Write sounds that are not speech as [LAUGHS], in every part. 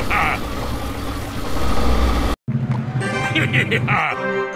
Ha! [LAUGHS]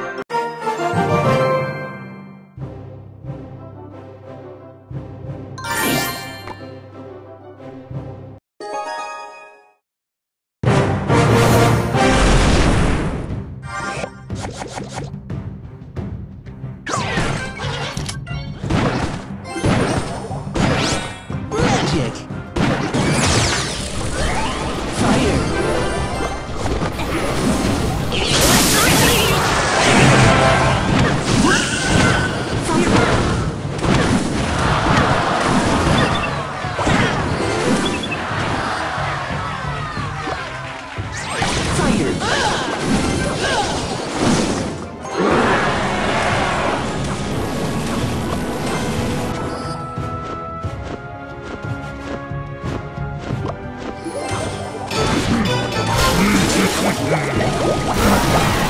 Let's go.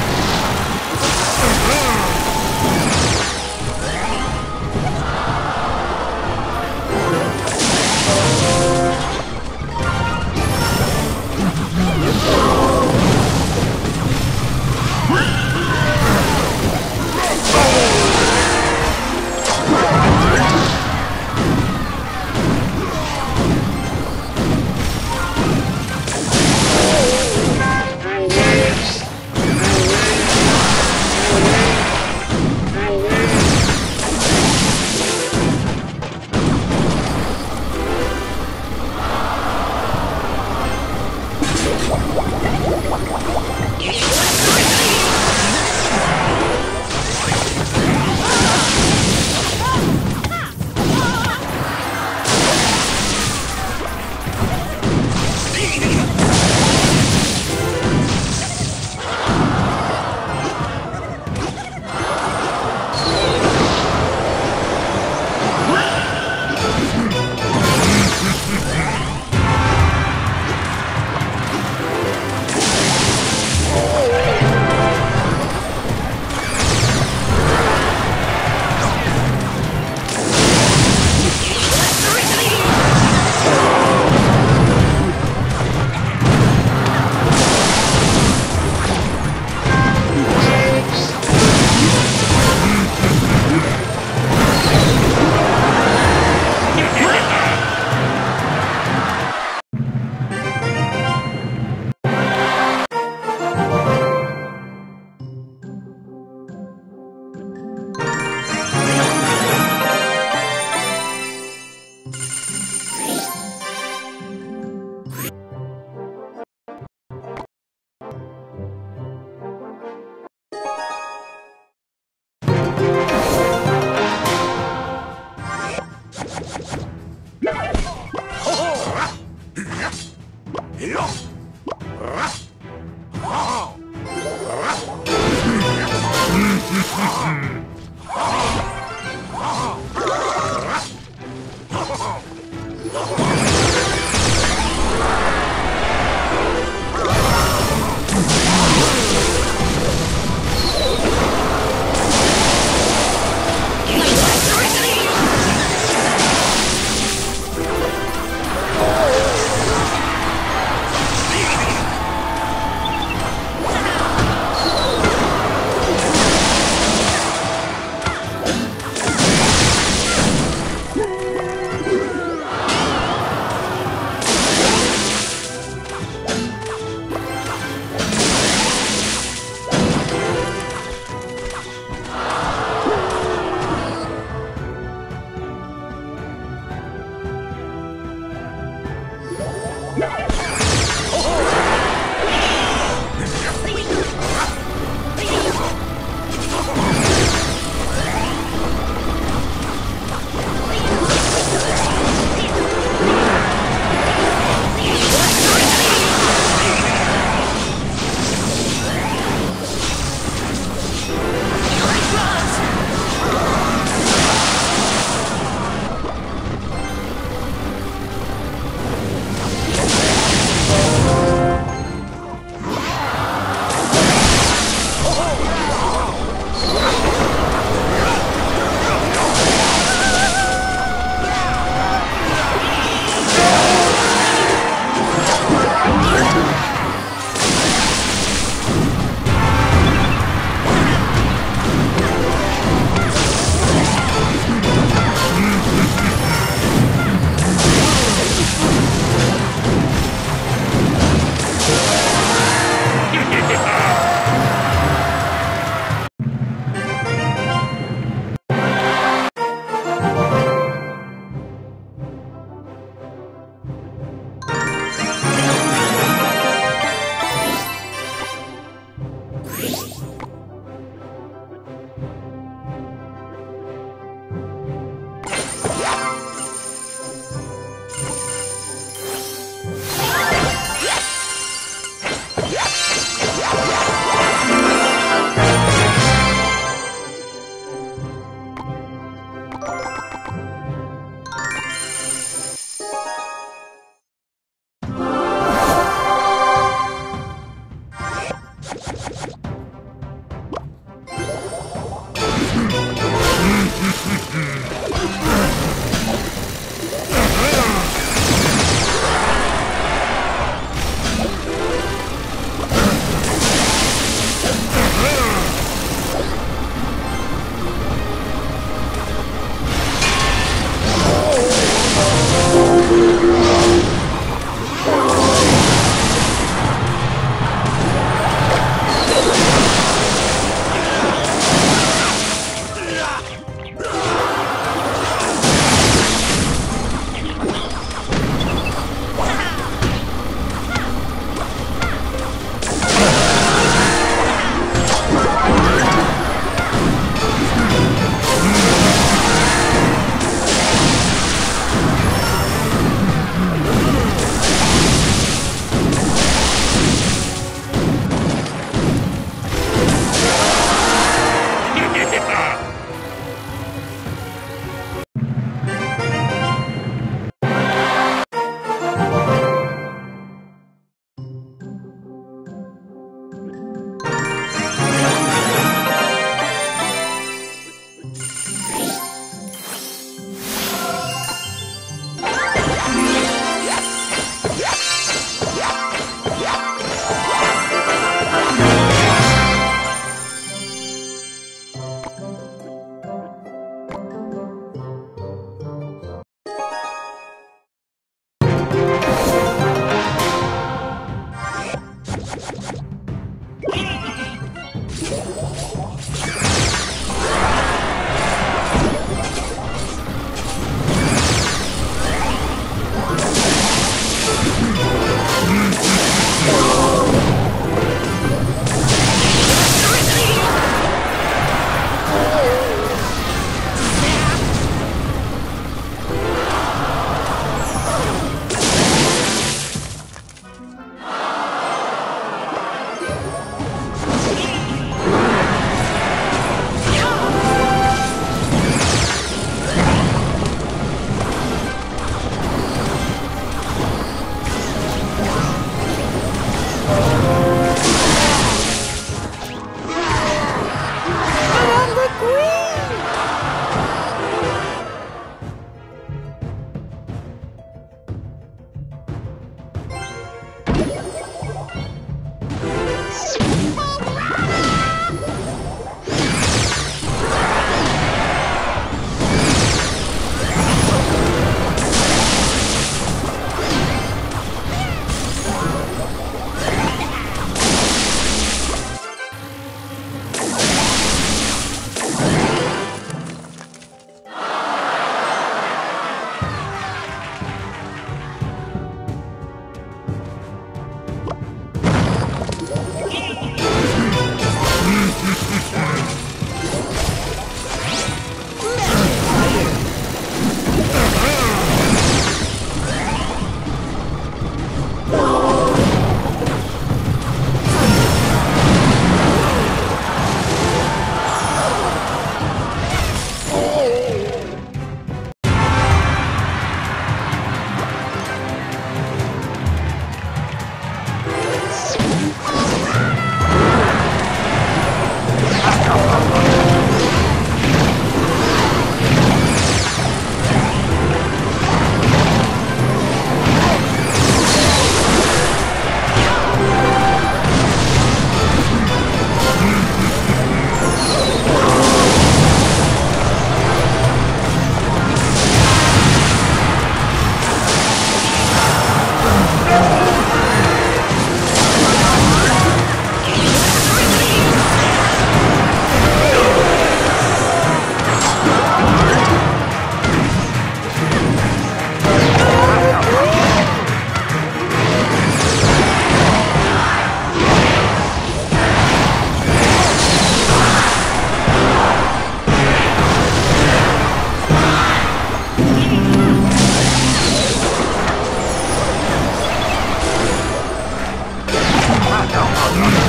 I'll